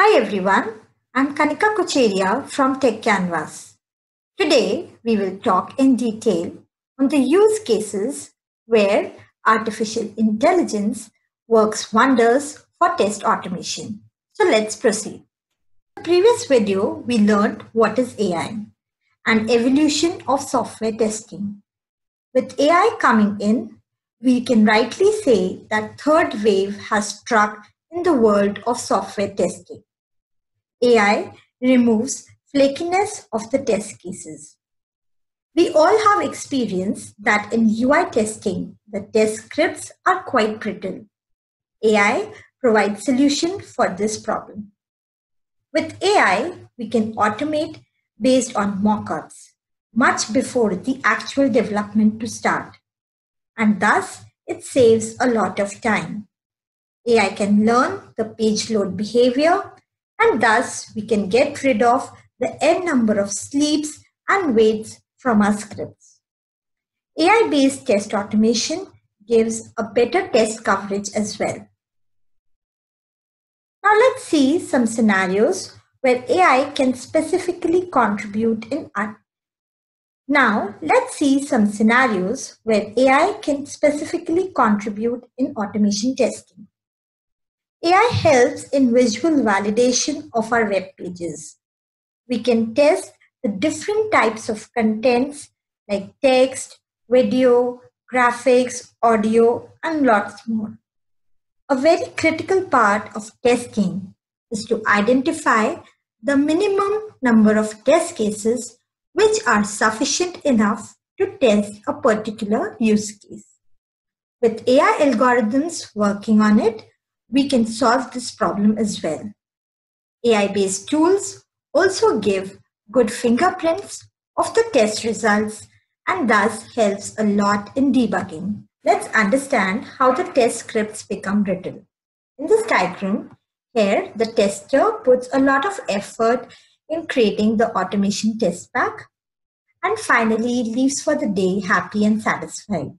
Hi everyone, I'm Kanika Kocheria from Techcanvass. Today we will talk in detail on the use cases where artificial intelligence works wonders for test automation. So let's proceed. In the previous video, we learned what is AI and evolution of software testing. With AI coming in, we can rightly say that third wave has struck in the world of software testing. AI removes flakiness of the test cases. We all have experience that in UI testing, the test scripts are quite brittle. AI provides solution for this problem. With AI, we can automate based on mockups much before the actual development to start. And thus, it saves a lot of time. AI can learn the page load behavior and thus we can get rid of the n number of sleeps and waits from our scripts. AI-based test automation gives a better test coverage as well. Now let's see some scenarios where AI can specifically contribute in art. Now let's see some scenarios where AI can specifically contribute in automation testing. AI helps in visual validation of our web pages. We can test the different types of contents like text, video, graphics, audio, and lots more. A very critical part of testing is to identify the minimum number of test cases which are sufficient enough to test a particular use case. With AI algorithms working on it, we can solve this problem as well. AI-based tools also give good fingerprints of the test results and thus helps a lot in debugging. Let's understand how the test scripts become written. In this diagram, here the tester puts a lot of effort in creating the automation test pack and finally leaves for the day happy and satisfied.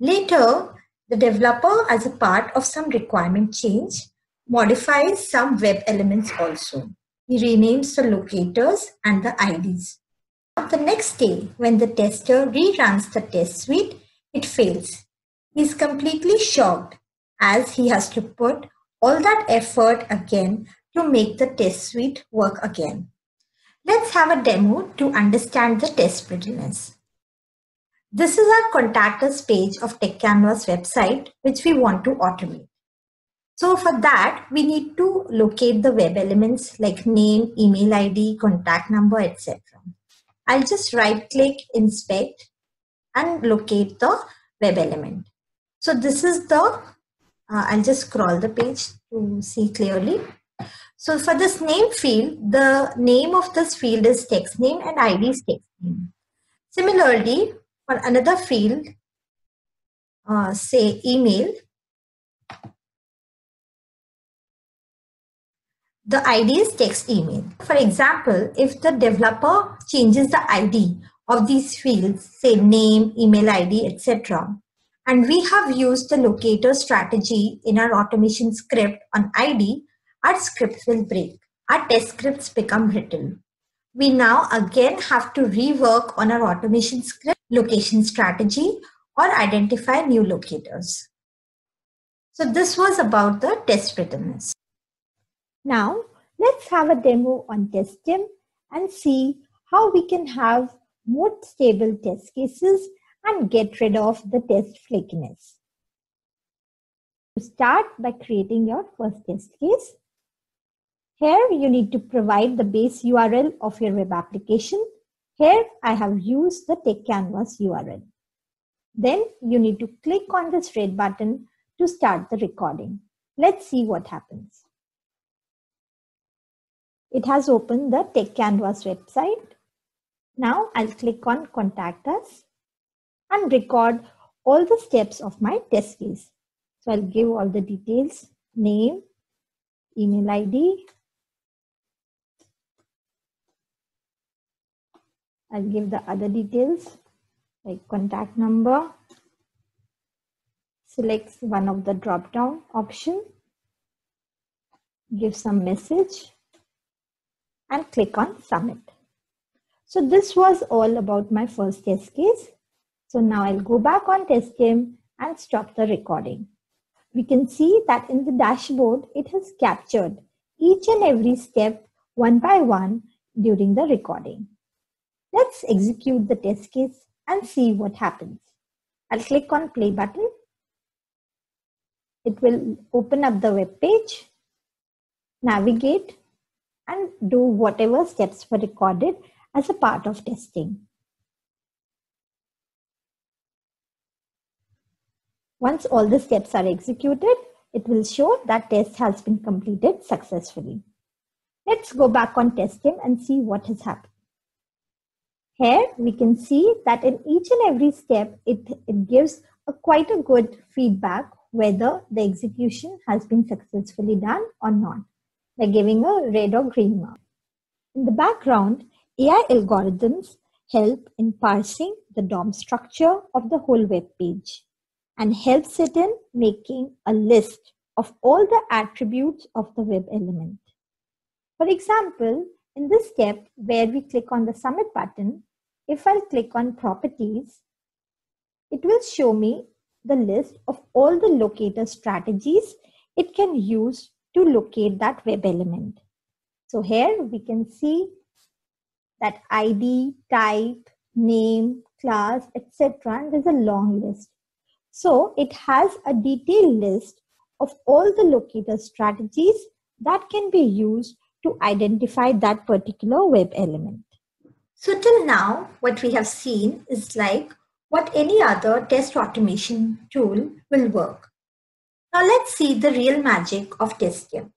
Later, the developer, as a part of some requirement change, modifies some web elements also. He renames the locators and the IDs. The next day, when the tester reruns the test suite, it fails. He is completely shocked as he has to put all that effort again to make the test suite work again. Let's have a demo to understand the test brittleness. This is our contact us page of Techcanvass website, which we want to automate. So for that, we need to locate the web elements like name, email ID, contact number, etc. I'll just right click, inspect and locate the web element. So this is the, uh, I'll just scroll the page to see clearly. So for this name field, the name of this field is text name and ID is text name. Similarly, for another field, uh, say email, the ID is text email. For example, if the developer changes the ID of these fields, say name, email ID, etc., and we have used the locator strategy in our automation script on ID, our script will break. Our test scripts become brittle. We now again have to rework on our automation script location strategy or identify new locators. So this was about the test brittleness. Now let's have a demo on Testim and see how we can have more stable test cases and get rid of the test flakiness. To start by creating your first test case. Here you need to provide the base URL of your web application here I have used the Techcanvass URL. Then you need to click on this red button to start the recording. Let's see what happens. It has opened the Techcanvass website. Now I'll click on contact us and record all the steps of my test case. So I'll give all the details, name, email ID, I'll give the other details like contact number. Select one of the drop down option. give some message and click on submit. So this was all about my first test case. So now I'll go back on Testim and stop the recording. We can see that in the dashboard, it has captured each and every step one by one during the recording. Let's execute the test case and see what happens. I'll click on play button. It will open up the web page, navigate and do whatever steps were recorded as a part of testing. Once all the steps are executed, it will show that test has been completed successfully. Let's go back on Testim and see what has happened. Here we can see that in each and every step, it, it gives a quite a good feedback whether the execution has been successfully done or not by giving a red or green mark. In the background, AI algorithms help in parsing the DOM structure of the whole web page and helps it in making a list of all the attributes of the web element. For example, in this step where we click on the submit button, if I click on properties, it will show me the list of all the locator strategies it can use to locate that web element. So here we can see that ID, type, name, class, etc. There's a long list. So it has a detailed list of all the locator strategies that can be used to identify that particular web element. So till now, what we have seen is like what any other test automation tool will work. Now let's see the real magic of Testim.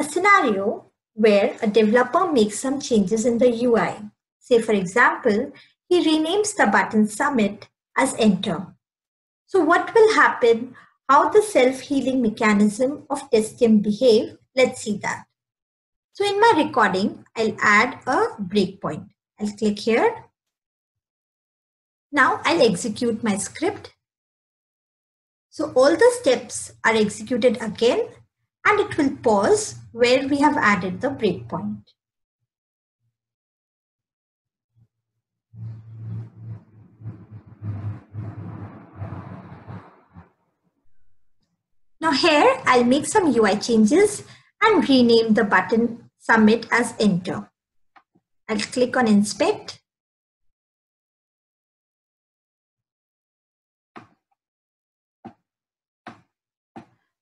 A scenario where a developer makes some changes in the UI. Say for example, he renames the button submit as enter. So what will happen, how the self-healing mechanism of Testim behave, let's see that. So in my recording, I'll add a breakpoint. I'll click here. Now I'll execute my script. So all the steps are executed again and it will pause where we have added the breakpoint. Now here I'll make some UI changes and rename the button submit as enter. I'll click on inspect.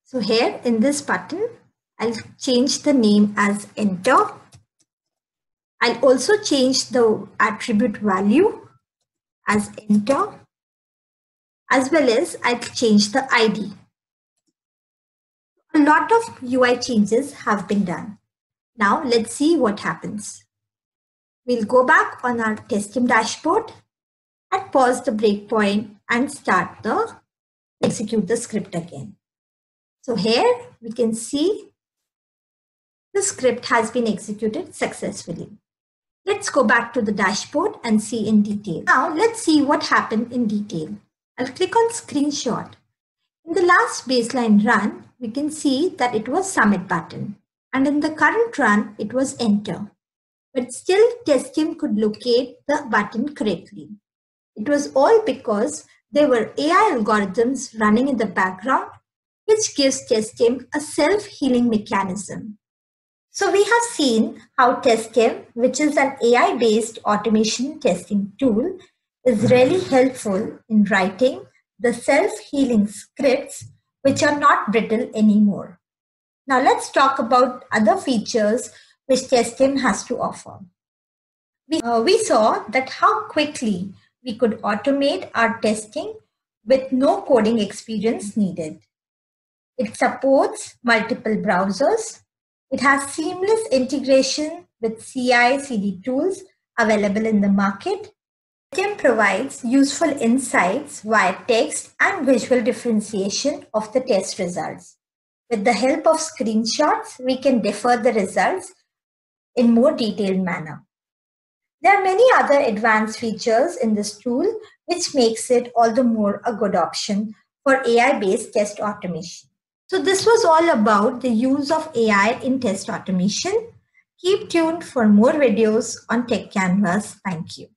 So here in this button, I'll change the name as enter. I'll also change the attribute value as enter as well as I'll change the ID. A lot of UI changes have been done. Now let's see what happens. We'll go back on our Testim dashboard and pause the breakpoint and start the execute the script again. So here we can see the script has been executed successfully. Let's go back to the dashboard and see in detail. Now let's see what happened in detail. I'll click on screenshot. In the last baseline run, we can see that it was submit button and in the current run, it was enter. But still, Testim could locate the button correctly. It was all because there were AI algorithms running in the background, which gives Testim a self-healing mechanism. So we have seen how Testim, which is an AI-based automation testing tool, is really helpful in writing the self-healing scripts which are not brittle anymore. Now let's talk about other features which Testim has to offer. We, uh, we saw that how quickly we could automate our testing with no coding experience needed. It supports multiple browsers. It has seamless integration with CI CD tools available in the market. Testim provides useful insights via text and visual differentiation of the test results. With the help of screenshots, we can defer the results in more detailed manner. There are many other advanced features in this tool, which makes it all the more a good option for AI-based test automation. So this was all about the use of AI in test automation. Keep tuned for more videos on Techcanvass. Thank you.